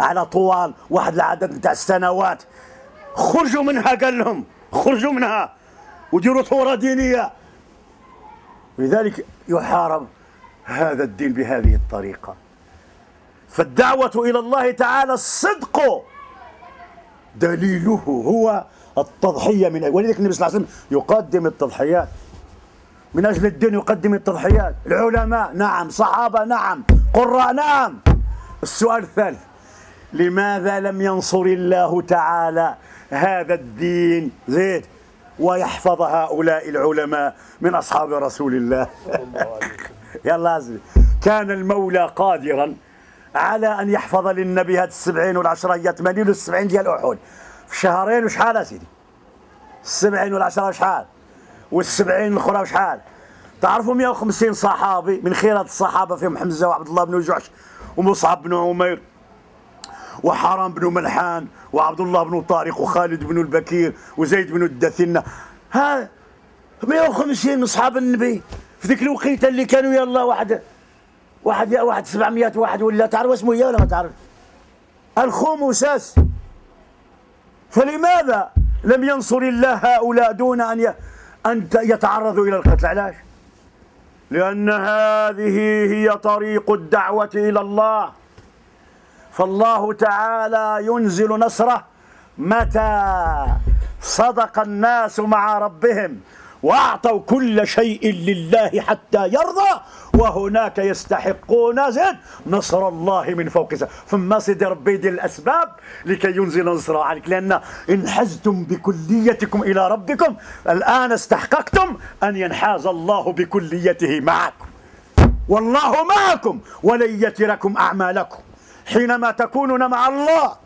على طوال واحد العدد نتاع السنوات. خرجوا منها قال لهم خرجوا منها وديروا ثورة دينية. لذلك يحارب هذا الدين بهذه الطريقة. فالدعوة إلى الله تعالى الصدق دليله هو التضحية من ولذلك النبي صلى الله عليه وسلم يقدم التضحيات. من أجل الدين يقدم التضحيات. العلماء نعم صحابة نعم قراء نعم. السؤال الثالث لماذا لم ينصر الله تعالى هذا الدين؟ زيد ويحفظ هؤلاء العلماء من أصحاب رسول الله. يلا كان المولى قادرا على أن يحفظ للنبي هاد السبعين والعشرة هي 80 والسبعين ديال أحد. في شهرين وشحال أسيدي السبعين والعشرة شحال والسبعين الأخرى شحال تعرفوا 150 صحابي من خيرات الصحابة فيهم حمزة وعبد الله بن جحش ومصعب بن عمير. وحرام بن ملحان وعبد الله بن طارق وخالد بن البكير وزيد بن الدثنة. ها 150 من أصحاب النبي. في ذيك الوقيتة اللي كانوا يلا واحد واحد واحد 700 واحد ولا تعرف اسمه يا ولا ما تعرف؟ الخمساس فلماذا لم ينصر الله هؤلاء دون أن أن يتعرضوا إلى القتل؟ علاش؟ لأن هذه هي طريق الدعوة إلى الله. فالله تعالى ينزل نصره متى صدق الناس مع ربهم واعطوا كل شيء لله حتى يرضى وهناك يستحقون زد نصر الله من فوق ثم سيدي ربي يدير الأسباب لكي ينزل نصره عليك. لأن انحزتم بكليتكم إلى ربكم الآن استحققتم أن ينحاز الله بكليته معكم. والله معكم ولن يتركم أعمالكم. حينما تكونون مع الله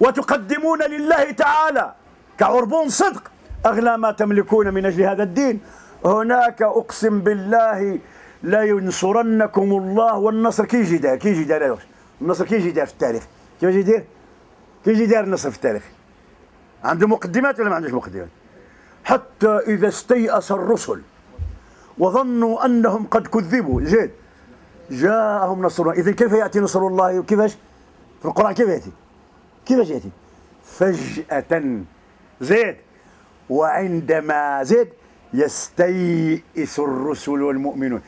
وتقدمون لله تعالى كعربون صدق أغلى ما تملكون من أجل هذا الدين. هناك أقسم بالله لا ينصرنكم الله والنصر. كي يجي دار كي يجي دار النصر كي يجي دار في التاريخ؟ كيف يجي دار كي يجي دار النصر في التاريخ؟ عنده مقدمات ولا ما عندوش مقدمات؟ حتى إذا استيأس الرسل وظنوا أنهم قد كذبوا جد جاءهم نصرنا. إذا كيف يأتي نصر الله؟ وكيفاش في القرآن كيف يأتي؟ كيفاش يأتي؟ فجأة. زيد. وعندما زيد يستيئس الرسل والمؤمنون.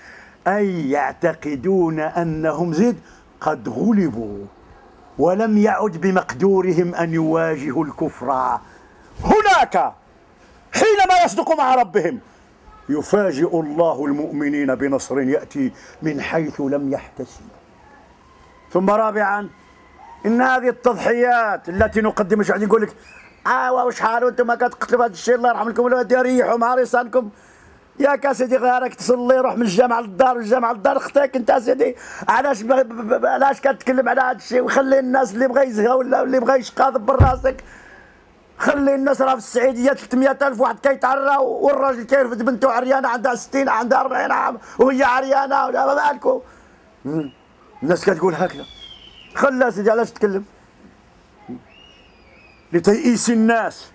أي يعتقدون أنهم زيد قد غلبوا ولم يعد بمقدورهم أن يواجهوا الكفر. هناك حينما يصدق مع ربهم يفاجئ الله المؤمنين بنصر يأتي من حيث لم يحتسب. ثم رابعا إن هذه التضحيات التي نقدمها شو يقول لك؟ آه وشحال وأنتم كتقتلوا هذا الشيء الله يرحم لكم الوالدين ريحوا مع رسالكم يا سيدي غيرك تصلي روح من الجامع للدار والجامع للدار أختك انت سيدي. علاش علاش كتكلم على هذا الشيء؟ وخلي الناس اللي بغى يزهى ولا اللي بغى يشقى دبر راسك. خلي الناس راه في السعيديه 300000 واحد كيتعرى والراجل كيرفد بنته عريانة عندها 60 عندها 40 عام وهي عريانة ولا ما بالكم؟ الناس كتقول هكذا. خلى سيدي علاش تكلم؟ لتيئيس الناس.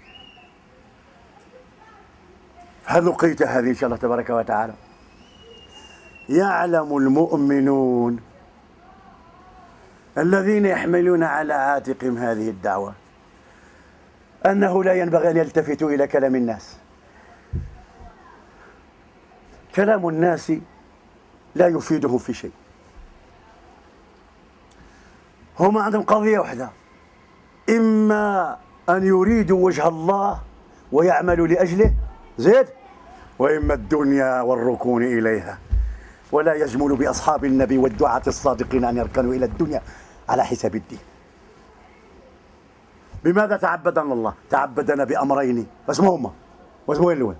هذا لقيت هذه إن شاء الله تبارك وتعالى. يعلم المؤمنون الذين يحملون على عاتقهم هذه الدعوة. أنه لا ينبغي أن يلتفتوا إلى كلام الناس. كلام الناس لا يفيدهم في شيء. هم عندهم قضية واحدة. إما أن يريدوا وجه الله ويعملوا لأجله زيد وإما الدنيا والركون إليها. ولا يجمل بأصحاب النبي والدعاة الصادقين أن يركنوا إلى الدنيا على حساب الدين. بماذا تعبدنا الله؟ تعبدنا بأمرين. اسمهما واسمه وين الأول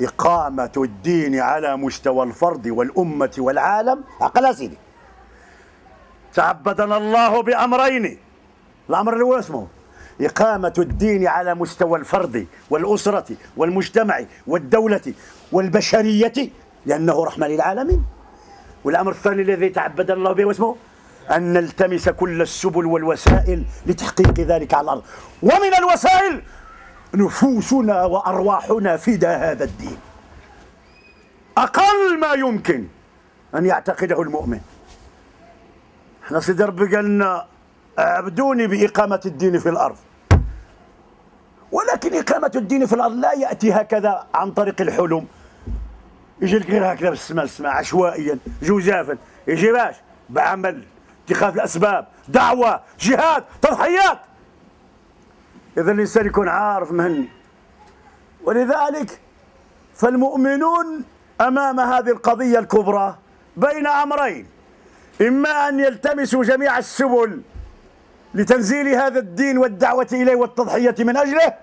إقامة الدين على مستوى الفرد والأمة والعالم. عقل سيدي. تعبدنا الله بأمرين. الأمر الأول اسمه إقامة الدين على مستوى الفرد والأسرة والمجتمع والدولة والبشرية لأنه رحمة للعالمين. والأمر الثاني الذي تعبدنا الله به واسمه أن نلتمس كل السبل والوسائل لتحقيق ذلك على الأرض. ومن الوسائل نفوسنا وأرواحنا فداء هذا الدين. أقل ما يمكن أن يعتقده المؤمن. إحنا سيدي ربي قال لنا أعبدوني بإقامة الدين في الأرض. ولكن إقامة الدين في الأرض لا يأتي هكذا عن طريق الحلم. يجي لك غير هكذا بالسماء السماء عشوائيا جوزافا يجي باش بعمل. اتخاذ الأسباب دعوة جهاد تضحيات. إذا الإنسان يكون عارف مهني. ولذلك فالمؤمنون أمام هذه القضية الكبرى بين أمرين. إما أن يلتمسوا جميع السبل لتنزيل هذا الدين والدعوة إليه والتضحية من أجله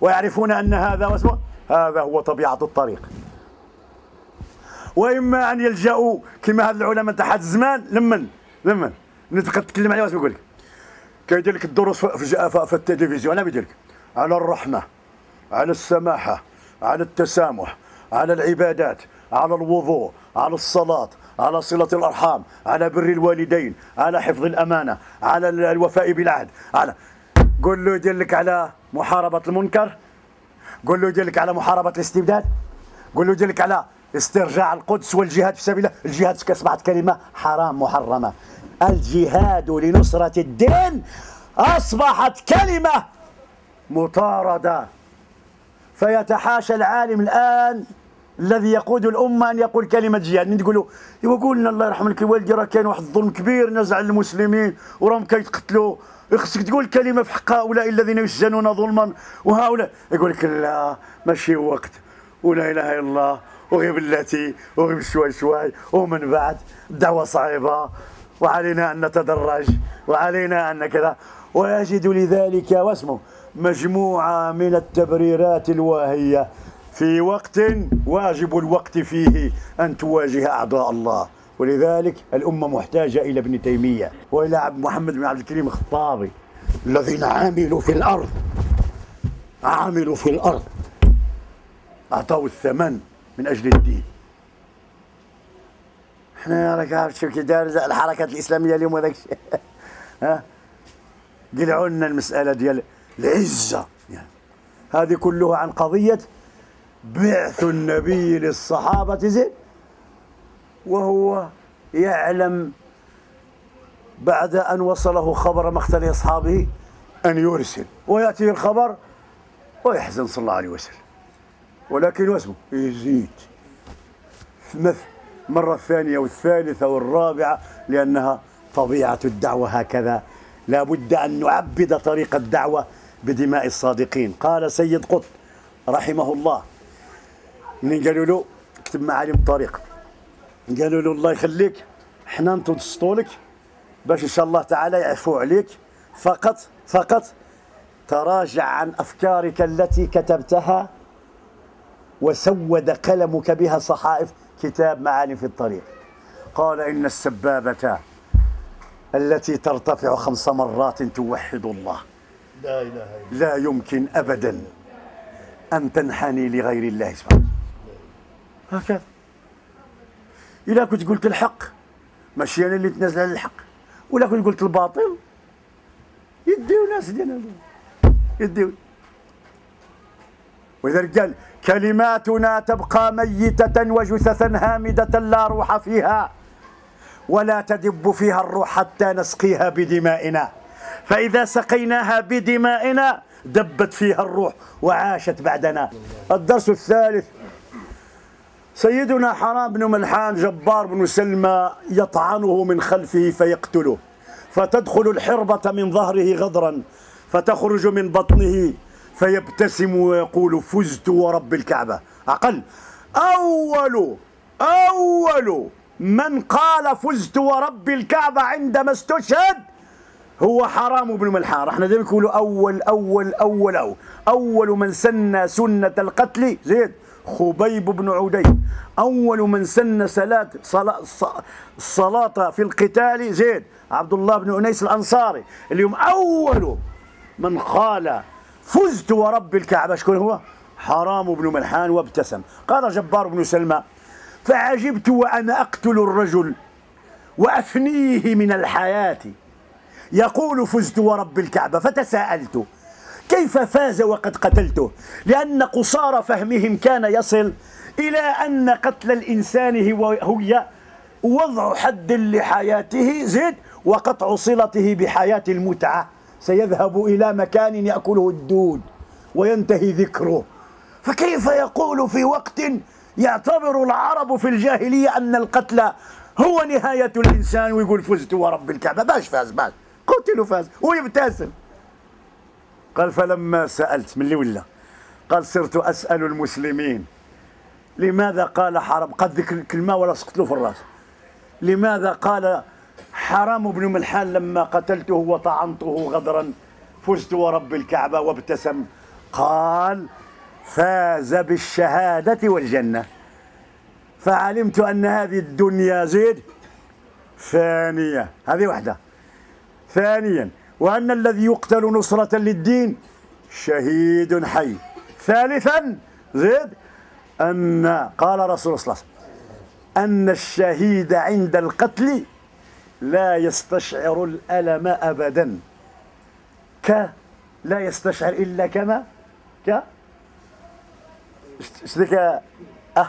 ويعرفون أن هذا واسمه هذا هو طبيعة الطريق. وإما أن يلجأوا كما هذا العلماء تحت الزمان لمن؟ لمن نتكلم عليه واسمه يقول لك؟ كيدير لك الدروس في, في التلفزيون أنا بيدير لك. على الرحمة على السماحة على التسامح على العبادات على الوضوء على الصلاة على صلة الأرحام على بر الوالدين على حفظ الأمانة على الوفاء بالعهد على قول له يدير لك على محاربة المنكر. قول له يدير لك على محاربة الاستبداد. قول له يدير لك على استرجاع القدس والجهاد في سبيل الله. الجهاد كسبعت كلمة حرام محرمة. الجهاد لنصرة الدين أصبحت كلمة مطاردة. فيتحاشى العالم الآن الذي يقود الأمة أن يقول كلمة جهاد. من تقولوا يقول لنا الله يرحم لك الوالدي راه كاين واحد الظلم كبير نزع المسلمين وراهم كيتقتلوا. خصك تقول كلمة في حق هؤلاء الذين يسجنون ظلما وهؤلاء. يقول لك لا ماشي وقت. ولا إله إلا الله. وغيب اللاتي وغيب شوي شوي ومن بعد الدعوة صعبة وعلينا أن نتدرج وعلينا أن كذا. ويجد لذلك واسمه مجموعة من التبريرات الواهية في وقت واجب الوقت فيه أن تواجه أعداء الله. ولذلك الأمة محتاجة إلى ابن تيمية وإلى محمد بن عبد الكريم الخطابي الذين عملوا في الأرض. عملوا في الأرض. أعطوا الثمن. من أجل الدين. إحنا راك عارف شو كي دار الحركات الإسلامية اليوم هذاك ها؟ قلعوا لنا المسألة ديال العزة. يعني هذه كلها عن قضية بعث النبي للصحابة زين؟ وهو يعلم بعد أن وصله خبر مقتل أصحابه أن يرسل. ويأتي الخبر ويحزن صلى الله عليه وسلم. ولكن اسمه يزيد. مرة الثانية والثالثة والرابعة لأنها طبيعة الدعوة هكذا. لا بد أن نعبد طريق الدعوة بدماء الصادقين. قال سيد قطب رحمه الله. من قالوا له اكتب معالم الطريق. قالوا له الله يخليك إحنا نتوسطوا باش إن شاء الله تعالى يعفو عليك. فقط فقط تراجع عن أفكارك التي كتبتها وسود قلمك بها صحائف كتاب معالم في الطريق. قال إن السبابة التي ترتفع خمس مرات توحد الله. لا إله إلا لا يمكن ابدا أن تنحني لغير الله سبحانه هكذا. إذا كنت قلت الحق ماشي أنا اللي تنازل على الحق ولا كنت قلت الباطل. يديو ناس ديالنا يديو ولذلك قال كلماتنا تبقى ميتة وجثثا هامدة لا روح فيها ولا تدب فيها الروح حتى نسقيها بدمائنا. فإذا سقيناها بدمائنا دبت فيها الروح وعاشت بعدنا. الدرس الثالث. سيدنا حرام بن ملحان جبار بن سلمى يطعنه من خلفه فيقتله. فتدخل الحربة من ظهره غدرا. فتخرج من بطنه فيبتسم ويقول فزت ورب الكعبة. أقل. أول أول من قال فزت ورب الكعبة عندما استشهد هو حرام بن ملحان إحنا دائما نقولوا أول أول أول أول أول من سن سنة القتل زيد. خبيب بن عدي. أول من سن صلاة الصلاة في القتال زيد. عبد الله بن أنيس الأنصاري. اليوم أول من قال فزت ورب الكعبة شكون هو؟ حرام بن ملحان وابتسم. قال جبار بن سلمى فعجبت وأنا أقتل الرجل وأفنيه من الحياة. يقول فزت ورب الكعبة فتساءلت كيف فاز وقد قتلته؟ لأن قصار فهمهم كان يصل إلى أن قتل الإنسان هو وضع حد لحياته زد وقطع صلته بحياة المتعة. سيذهب إلى مكان يأكله الدود وينتهي ذكره. فكيف يقول في وقت يعتبر العرب في الجاهلية أن القتل هو نهاية الإنسان ويقول فزت ورب الكعبة؟ باش فاز باش. قتل وفاز ويبتسم قال فلما سألت من اللي ولا؟ قال صرت أسأل المسلمين. لماذا قال حرام قد ذكر الكلمة ولا سقط له في الرأس. لماذا قال حرام بن ملحان لما قتلته وطعنته غدرا. فزت ورب الكعبة وابتسم. قال فاز بالشهادة والجنة. فعلمت أن هذه الدنيا زيد ثانية هذه واحدة. ثانيا وأن الذي يقتل نصرة للدين شهيد حي. ثالثا زيد أن قال رسول الله صلى الله عليه وسلم أن الشهيد عند القتل لا يستشعر الألم أبدا. ك لا يستشعر إلا كما؟ ك اش ذيك أه.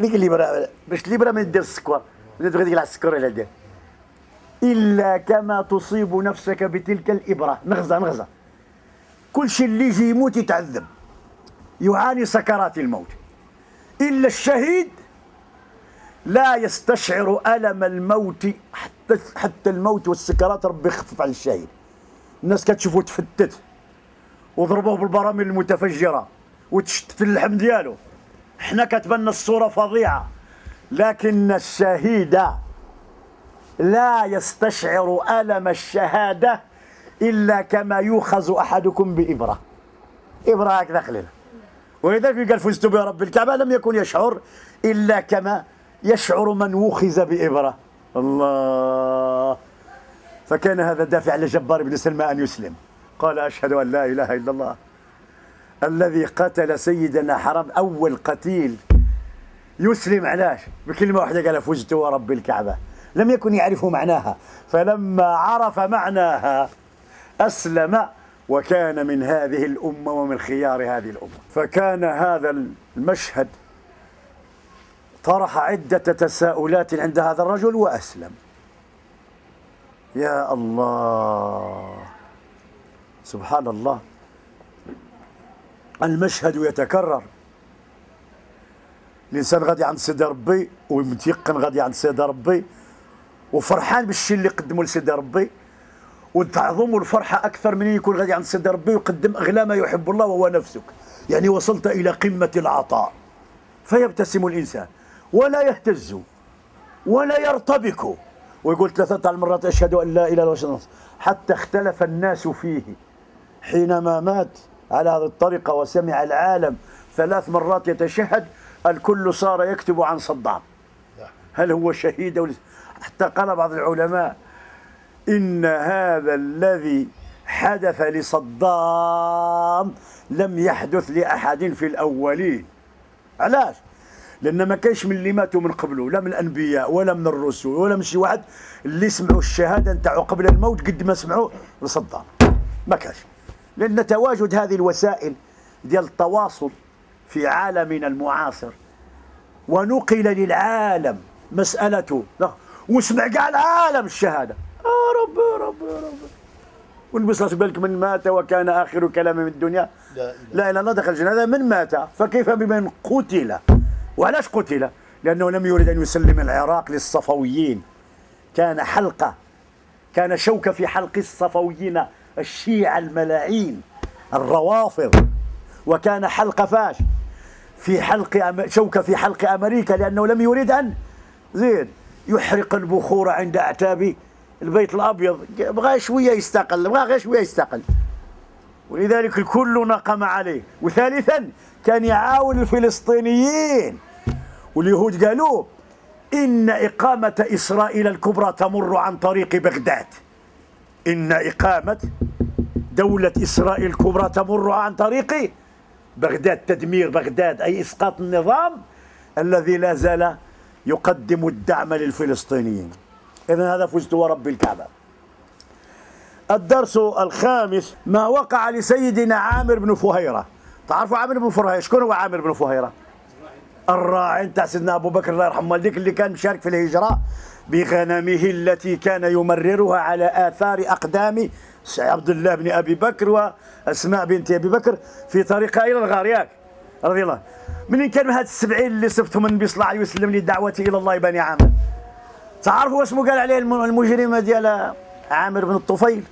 ديك الليبره باش الليبره ما دير السكر بدات تغير على السكر على دير. إلا كما تصيب نفسك بتلك الإبرة. نغزة نغزة. كل شيء اللي يجي يموت يتعذب. يعاني سكرات الموت. إلا الشهيد لا يستشعر ألم الموت حتى حتى الموت والسكرات ربي يخفف على الشهيد. الناس كتشوفه تفتت وضربوه بالبراميل المتفجرة وتشتت اللحم ديالو. حنا كتبان الصورة فظيعة لكن الشهيد لا يستشعر ألم الشهادة إلا كما يؤخذ أحدكم بإبرة. إبرة هكذا خليل ولذلك قال فزت برب الكعبة لم يكن يشعر إلا كما يشعر من وخز بإبرة. الله. فكان هذا دافع لجبار بن سلمى أن يسلم. قال أشهد أن لا إله إلا الله. الذي قتل سيدنا حرام أول قتيل يسلم علاش بكلمة واحدة قال فزت ورب الكعبة. لم يكن يعرف معناها. فلما عرف معناها أسلم وكان من هذه الأمة ومن خيار هذه الأمة. فكان هذا المشهد طرح عدة تساؤلات عند هذا الرجل وأسلم. يا الله. سبحان الله. المشهد يتكرر. الإنسان غادي عند سيدي ربي ومتيقن غادي عند سيدي ربي وفرحان بالشيء اللي قدمه لسيدي ربي وتعظم الفرحة أكثر من يكون غادي عند سيدي ربي ويقدم أغلى ما يحب الله وهو نفسك. يعني وصلت إلى قمة العطاء. فيبتسم الإنسان. ولا يهتز ولا يرتبك. ويقول ثلاثة المرات أشهد أن لا إله إلا الله حتى اختلف الناس فيه. حينما مات على هذه الطريقة وسمع العالم ثلاث مرات يتشهد الكل صار يكتب عن صدام. هل هو شهيد أو حتى قال بعض العلماء إن هذا الذي حدث لصدام لم يحدث لأحد في الأولين. علاش؟ لأن ما كانش من اللي ماتوا من قبله لا من الأنبياء ولا من الرسل ولا من شي واحد اللي سمعوا الشهادة نتاعو قبل الموت قد ما سمعوا لصدام. ما كانش لأن تواجد هذه الوسائل ديال التواصل في عالمنا المعاصر. ونقل للعالم مسألته. وسمع كاع العالم الشهادة. آه ربي ربي ربي والنبي بالك من مات وكان آخر كلامه من الدنيا؟ لا إله إلا الله دخل الجنة. هذا من مات؟ فكيف بمن قتل؟ وعلاش قتل؟ لأنه لم يريد أن يسلم العراق للصفويين. كان حلقة كان شوكة في حلق الصفويين الشيعة الملاعين الروافض. وكان حلق فاش في حلق شوكة في حلق أمريكا لأنه لم يريد أن زين يحرق البخور عند أعتاب البيت الأبيض. بغى شوية يستقل بغى غير شوية يستقل. ولذلك الكل نقم عليه. وثالثا كان يعاون الفلسطينيين. واليهود قالوا إن إقامة إسرائيل الكبرى تمر عن طريق بغداد. إن إقامة دولة إسرائيل الكبرى تمر عن طريق بغداد تدمير بغداد أي إسقاط النظام الذي لا زال يقدم الدعم للفلسطينيين. إذا هذا فزت ورب الكعبة. الدرس الخامس ما وقع لسيدنا عامر بن فهيرة. تعرفوا عامر بن فهيرة؟ شكون هو عامر بن فهيرة؟ الراعي نتاع سيدنا أبو بكر الله يرحمه والديك اللي كان مشارك في الهجرة بغنمه التي كان يمررها على آثار أقدام عبد الله بن أبي بكر وأسماء بنت أبي بكر في طريقها إلى الغار ياك رضي الله. منين كان هاد السبعين اللي صفتهم النبي صلى الله عليه وسلم لدعوتي إلى الله بني عامر. تعرفوا اسمه قال عليه المجرمة ديال عامر بن الطفيل؟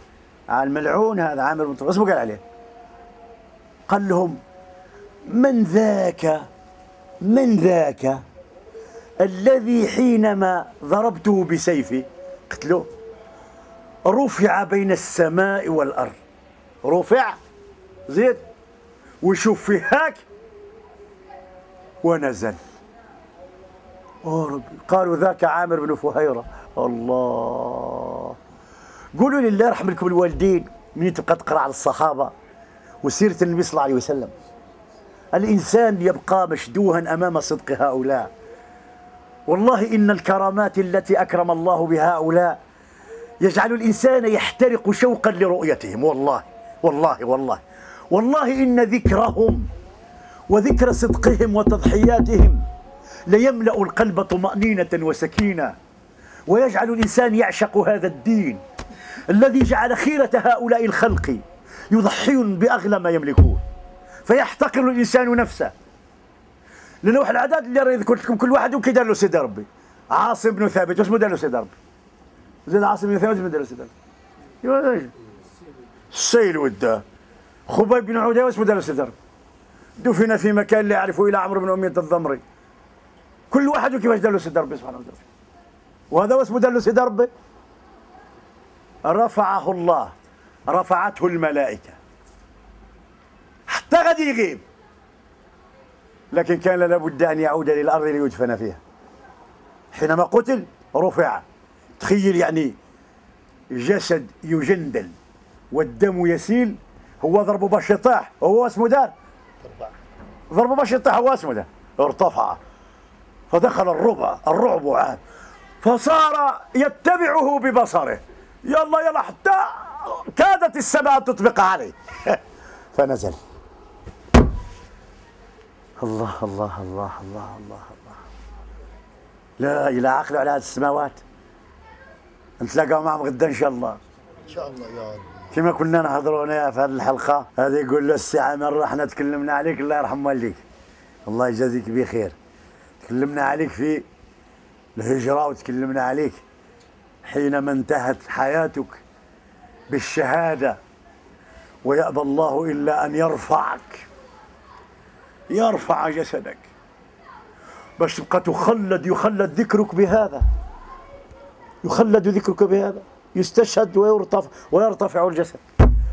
الملعون هذا عامر بن الطفيل. اسمه قال عليه؟ قال لهم من ذاك من ذاك الذي حينما ضربته بسيفي قتله رفع بين السماء والأرض. رفع زيد وشوف في هاك ونزل. قالوا ذاك عامر بن فهيرة. الله. قولوا لله يرحم لكم الوالدين من تبقى تقرأ على الصحابة وسيرة النبي صلى الله عليه وسلم. الإنسان يبقى مشدوها أمام صدق هؤلاء. والله إن الكرامات التي أكرم الله بهؤلاء يجعل الإنسان يحترق شوقا لرؤيتهم. والله والله والله والله إن ذكرهم وذكر صدقهم وتضحياتهم ليملأ القلب طمأنينة وسكينة ويجعل الإنسان يعشق هذا الدين الذي جعل خيرة هؤلاء الخلق يضحون بأغلى ما يملكون. فيحتقر الإنسان نفسه. لأنه واحد العدد اللي ذكرت لكم كل واحد وكي دار له سيدي ربي. عاصم بن ثابت واش دار له سيدي ربي؟ زيد عاصم بن ثابت دار له سيدي ربي؟ السيل ودا خبيب بن عودة واش دار له سيدي ربي؟ دفن في مكان لا يعرفه إلا عمرو بن أمية الضمري. كل واحد وكيفاش دار له سيدي ربي سبحانه وتعالى. وهذا واش دار له سيدي ربي؟ رفعه الله. رفعته الملائكة. حتى غادي يغيب. لكن كان لابد أن يعود للأرض ليدفن فيها. حينما قتل رفع. تخيل يعني جسد يجندل والدم يسيل. هو ضرب يطيح هو اسمه دار؟ ضرب يطيح هو اسمه ده ارتفع. فدخل الربع الرعب. عاد فصار يتبعه ببصره. يلا يلا حتى كادت السماء تطبق عليه. فنزل. الله الله الله الله الله الله. لا إله عقل على هذه السماوات. نتلاقاو معهم غدا إن شاء الله. إن شاء الله يا رب. كما كنا نهضروا هنا في هذه الحلقة هذه يقول له الساعة مرة إحنا تكلمنا عليك الله يرحم والديك. الله يجازيك بخير. تكلمنا عليك في الهجرة وتكلمنا عليك حينما انتهت حياتك بالشهادة. ويأبى الله إلا أن يرفعك. يرفع جسدك. باش تبقى تخلد يخلد ذكرك بهذا. يخلد ذكرك بهذا. يستشهد ويرتفع ويرتفع الجسد.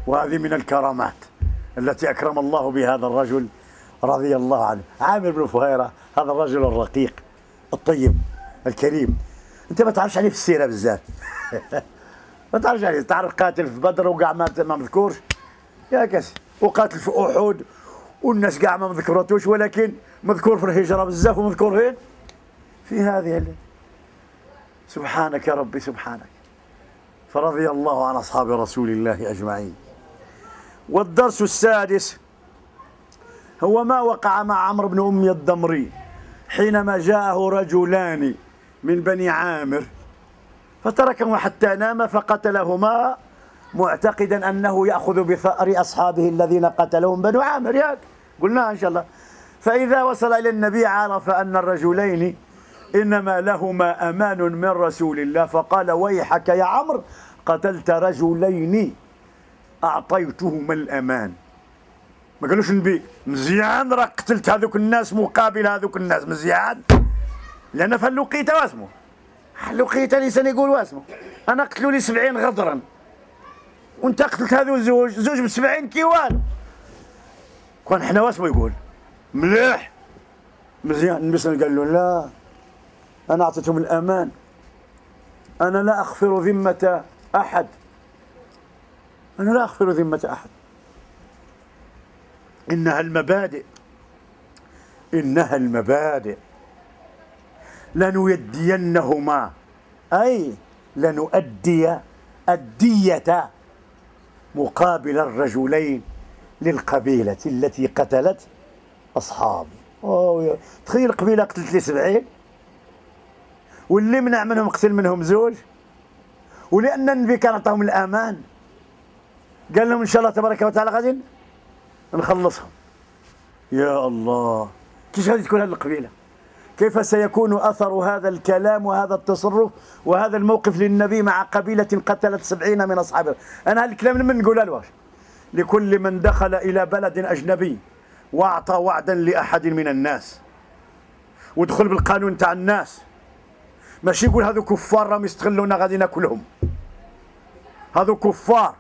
وهذه من الكرامات التي أكرم الله بهذا الرجل رضي الله عنه. عامر بن فهيرة هذا الرجل الرقيق الطيب الكريم. أنت ما تعرفش عليه في السيرة بزاف. ما تعرفش عليه تعرف قاتل في بدر وكاع ما مذكورش؟ يا كاس وقاتل في أحد والناس كاع ما ذكرتوش ولكن مذكور في الهجره بزاف ومذكور فين في هذه اللي. سبحانك يا ربي سبحانك. فرضي الله عن أصحاب رسول الله أجمعين. والدرس السادس هو ما وقع مع عمرو بن أمي الدمري حينما جاءه رجلان من بني عامر فتركهما حتى نام فقتلهما معتقدا أنه يأخذ بثأر أصحابه الذين قتلهم بنو عامر. ياك. قلناها إن شاء الله. فإذا وصل إلى النبي عرف أن الرجلين إنما لهما أمان من رسول الله فقال ويحك يا عمرو قتلت رجلين أعطيتهما الأمان. ما قالوش النبي مزيان راك قتلت هذوك الناس مقابل هذوك الناس مزيان. لأن فاللقيت واسمه. لقيت الإنسان يقول واسمه. أنا قتلوا لي 70 غدرا وأنت قتلت هذو زوج زوج ب 70 كيوان. كون حنا واسمه يقول مليح. مزيان النبي قال له لا أنا أعطيتهم الأمان. أنا لا اغفر ذمة أحد. أنا لا اغفر ذمة أحد. إنها المبادئ. إنها المبادئ. لنيدينهما أي لنؤدي الدية مقابل الرجلين. للقبيلة التي قتلت أصحابي تخيل قبيلة قتلت لي سبعين. واللي منع منهم قتل منهم زوج. ولأن النبي كان عطاهم الأمان. قال لهم إن شاء الله تبارك وتعالى غادي نخلصهم. يا الله. كيف غادي تكون هذه القبيلة؟ كيف سيكون أثر هذا الكلام وهذا التصرف وهذا الموقف للنبي مع قبيلة قتلت سبعين من اصحابه أنا هذا الكلام من نقولها له لكل من دخل إلى بلد أجنبي وأعطى وعدا لأحد من الناس. ودخل بالقانون تاع الناس. ماشي يقول هذو كفار راهم يستغلونا غادي ناكلهم. هذو كفار.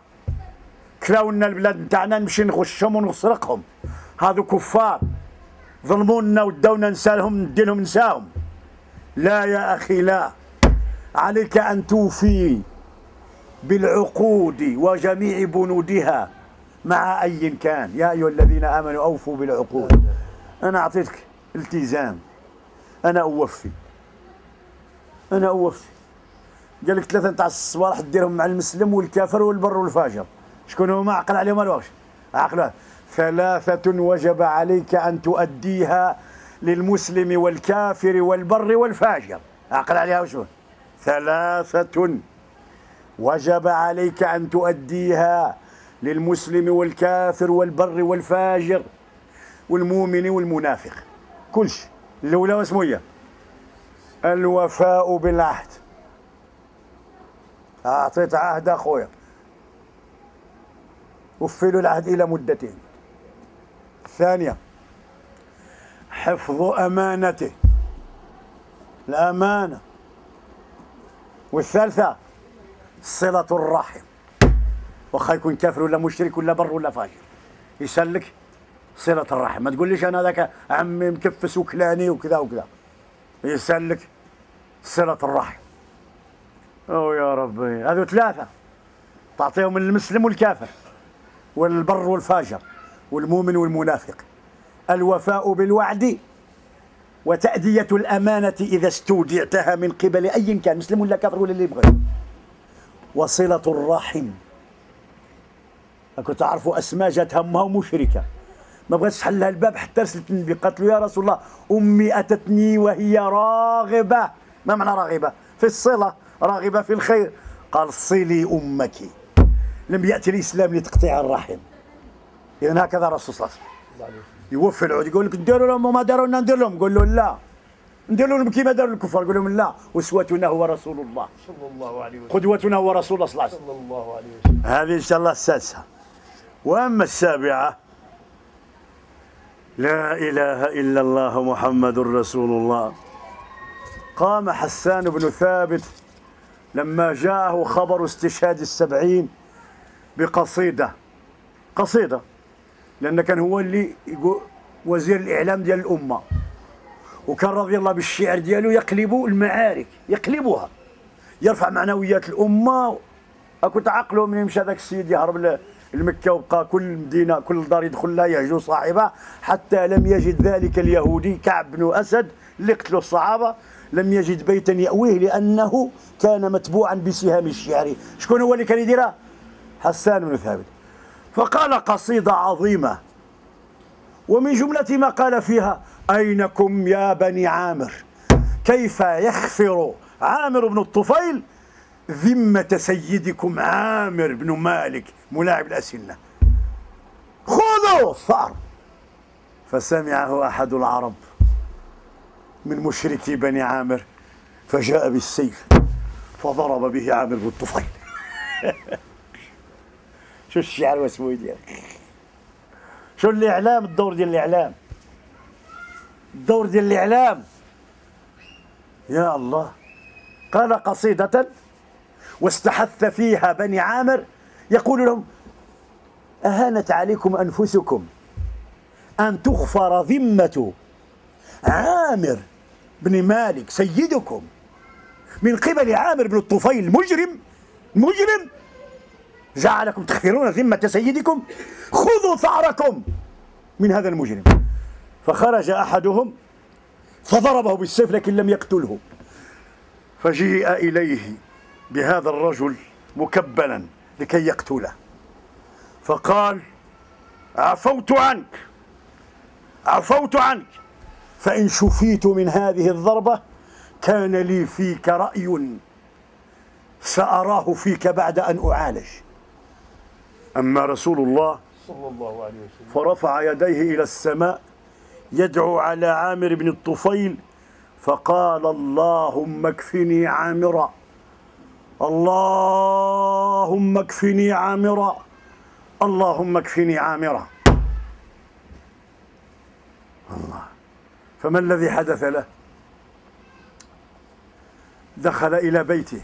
كلاونا البلاد نتاعنا نمشي نغشهم ونسرقهم هذو كفار. ظلمونا وداونا نسالهم ندي لهم نساهم. لا يا أخي لا. عليك أن توفي بالعقود وجميع بنودها. مع أي كان يا أيها الذين آمنوا أوفوا بالعقود أنا أعطيتك التزام. أنا أوفي. أنا أوفي. قال لك ثلاثة نتاع الصوالح ديرهم مع المسلم والكافر والبر والفاجر. شكون هما؟ عقل عليهم الواش عقل. ثلاثة وجب عليك أن تؤديها للمسلم والكافر والبر والفاجر. عقل عليها وشو ثلاثة وجب عليك أن تؤديها للمسلم والكافر والبر والفاجر والمؤمن والمنافق. كل شيء. الأولى واسمه هي؟ الوفاء بالعهد. أعطيت عهد أخويا. وفلوا العهد إلى مدتين. الثانية حفظ أمانته. الأمانة. والثالثة صلة الرحم. واخا يكون كافر ولا مشرك ولا بر ولا فاجر. يسلك صلة الرحم. ما تقوليش أنا ذاك عمي مكفس وكلاني وكذا وكذا. يسلك صلة الرحم. أو يا ربي. هذو ثلاثة. تعطيهم المسلم والكافر والبر والفاجر والمؤمن والمنافق. الوفاء بالوعد وتأدية الأمانة إذا استودعتها من قبل أي كان مسلم ولا كافر ولا اللي يبغي وصلة الرحم. كنت تعرفوا أسماء جات همها ومشركة. ما بغاتش تحلها الباب حتى رسلت النبي قالت له يا رسول الله أمي أتتني وهي راغبة. ما معنى راغبة؟ في الصلة راغبة في الخير. قال صلي أمك. لم يأتي الإسلام لتقطيع الرحم. إذا هكذا الرسول صلى الله عليه وسلم. يوفي العود. يقول لك ديروا لهم ما داروا لنا ندير لهم. قول له لا. ندير لهم كيما داروا الكفار. قول لهم لا. اسوتنا هو رسول الله. صلى الله عليه وسلم. قدوتنا هو رسول الله صلى الله عليه وسلم. هذه إن شاء الله السادسة. وأما السابعة لا إله إلا الله محمد رسول الله. قام حسان بن ثابت لما جاءه خبر استشهاد السبعين بقصيدة. قصيدة لأن كان هو اللي وزير الإعلام ديال الأمة. وكان رضي الله بالشعر ديالو يقلب المعارك يقلبها. يرفع معنويات الأمة. أكو تعقلوا من يمشى ذاك السيد يهرب لمكه وبقى كل مدينة كل دار يدخل لها يهجو صاحبه حتى لم يجد ذلك اليهودي كعب بن أسد اللي قتلوا الصحابة. لم يجد بيتا يأويه لأنه كان متبوعا بسهام الشعر. شكون هو اللي كان يديرها حسان بن ثابت. فقال قصيدة عظيمة. ومن جملة ما قال فيها أينكم يا بني عامر؟ كيف يخفر عامر بن الطفيل ذمة سيدكم عامر بن مالك؟ ملاعب الأسنة خذوا الثأر فسمعه أحد العرب من مشركي بني عامر فجاء بالسيف فضرب به عامر بن الطفيل شو الشعر واسمه ديالك شو الإعلام؟ الدور ديال الإعلام. الدور ديال الإعلام. يا الله. قال قصيدة واستحث فيها بني عامر يقول لهم أهانت عليكم أنفسكم أن تغفر ذمة عامر بن مالك سيدكم من قبل عامر بن الطفيل مجرم مجرم؟ جعلكم تخفرون ذمة سيدكم؟ خذوا ثأركم من هذا المجرم. فخرج أحدهم فضربه بالسيف لكن لم يقتله. فجيء إليه بهذا الرجل مكبلا. لكي يقتله. فقال عفوت عنك عفوت عنك. فإن شفيت من هذه الضربة كان لي فيك رأي سأراه فيك بعد أن أعالج. أما رسول الله صلى الله عليه وسلم. فرفع يديه إلى السماء يدعو على عامر بن الطفيل فقال اللهم اكفني عامرا. اللهم اكفني عامرا. اللهم اكفني عامرا. الله. فما الذي حدث له؟ دخل إلى بيته.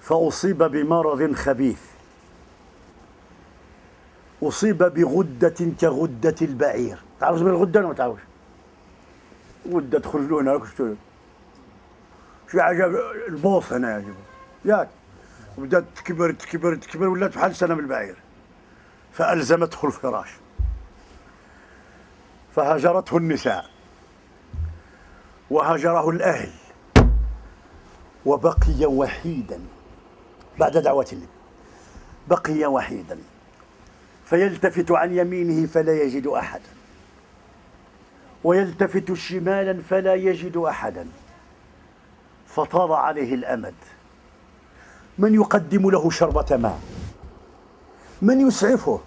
فأصيب بمرض خبيث. أصيب بغدة كغدة البعير. تعرف من الغدة ولا ما تعرفش؟ غدة تخرج له هناك شو عجب البوص هنا يعجبه. ياك. وبدأت تكبر تكبر تكبر ولات بحال سنم البعير. فألزمته الفراش. فهجرته النساء. وهجره الأهل. وبقي وحيدا. بعد دعوة النبي. بقي وحيدا. فيلتفت عن يمينه فلا يجد أحدا. ويلتفت شمالا فلا يجد أحدا. فطال عليه الأمد. من يقدم له شربة ماء؟ من يسعفه؟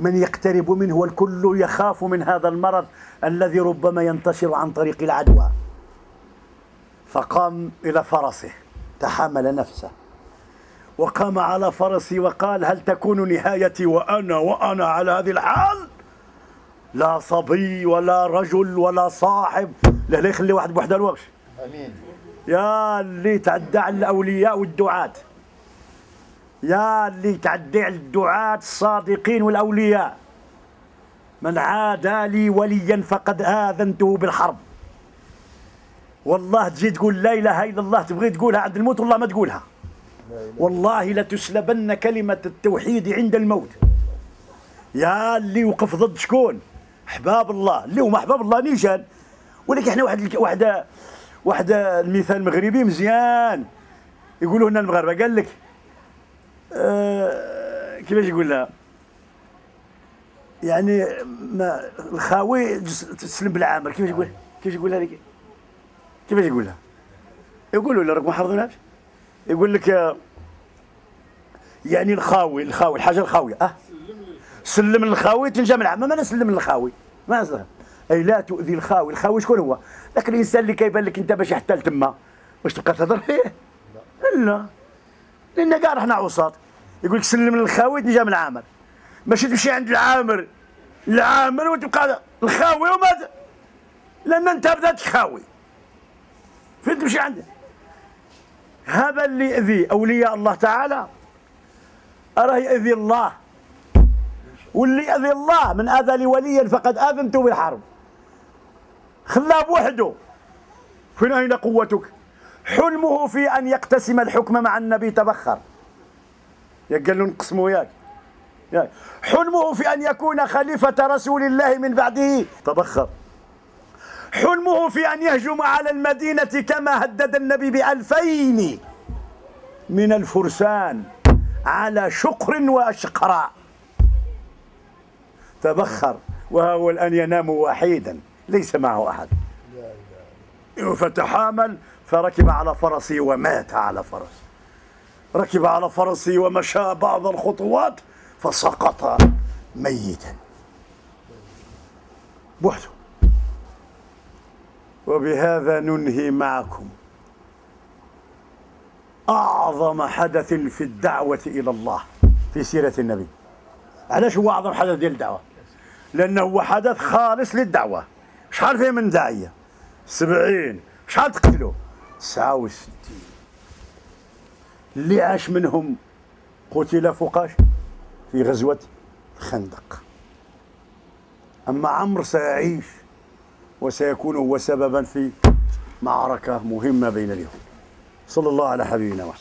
من يقترب منه والكل يخاف من هذا المرض الذي ربما ينتشر عن طريق العدوى. فقام إلى فرسه تحمل نفسه. وقام على فرسي وقال هل تكون نهايتي وأنا وأنا على هذه الحال؟ لا صبي ولا رجل ولا صاحب. لا يخلي واحد بوحدة الوغش آمين. يا اللي تعدى على الأولياء والدعاة. يا اللي تعدي على الدعاة الصادقين والأولياء. من عادى لي وليا فقد آذنته بالحرب. والله تجي تقول لا إله إلا الله تبغي تقولها عند الموت والله ما تقولها. والله لتسلبن كلمة التوحيد عند الموت. يا اللي وقف ضد شكون؟ أحباب الله. اللي هما أحباب الله نيشان. ولكن إحنا واحد واحد واحد المثال مغربي مزيان. يقولوا لنا المغاربة. قال لك آه كيفاش يقول لها؟ يعني ما الخاوي تسلم بالعامر كيفاش يقول؟ كيفاش يقولها لك كيفاش يقولها يقولوا لا راكم حافظينهاش يقول لك يعني الخاوي الخاوي الحاجة الخاوية. آه. سلم للخاوي تنجم العامه ما نسلم للخاوي. ما نسلم أي لا تؤذي الخاوي. الخاوي شكون هو؟ لكن الإنسان اللي كيبان لك أنت باش يحتل تما. واش تبقى تهضر فيه؟ لا. لأن كاع رحنا عصاط يقول لك سلم للخاوي تنجم العامر. ماشي تمشي عند العامر. العامر وتبقى الخاوي وما لأن أنت بدات خاوي. فين تمشي عنده هذا اللي يأذي أولياء الله تعالى. أراه يأذي الله. واللي يأذي الله من آذى لي وليا فقد آذنته بالحرب. خلاه بوحده فين أين قوتك؟ حلمه في أن يقتسم الحكم مع النبي تبخر. قال له نقسمه وياك. حلمه في أن يكون خليفة رسول الله من بعده تبخر. حلمه في أن يهجم على المدينة كما هدد النبي بألفين من الفرسان على شقر وأشقراء. تبخر. وهو الآن ينام وحيدا. ليس معه أحد. فتحامل فركب على فرسه ومات على فرسه. ركب على فرسه ومشى بعض الخطوات فسقط ميتا. بوحده وبهذا ننهي معكم. أعظم حدث في الدعوة إلى الله في سيرة النبي. علاش هو أعظم حدث ديال الدعوة؟ لأنه هو حدث خالص للدعوة. شحال فيه من داعية؟ سبعين. شحال تقتلوا تسعة وستين اللي عاش منهم قتل فوقاش في غزوة الخندق. أما عمرو سيعيش وسيكون هو سببا في معركة مهمة بين اليهود. صلى الله على حبيبنا محمد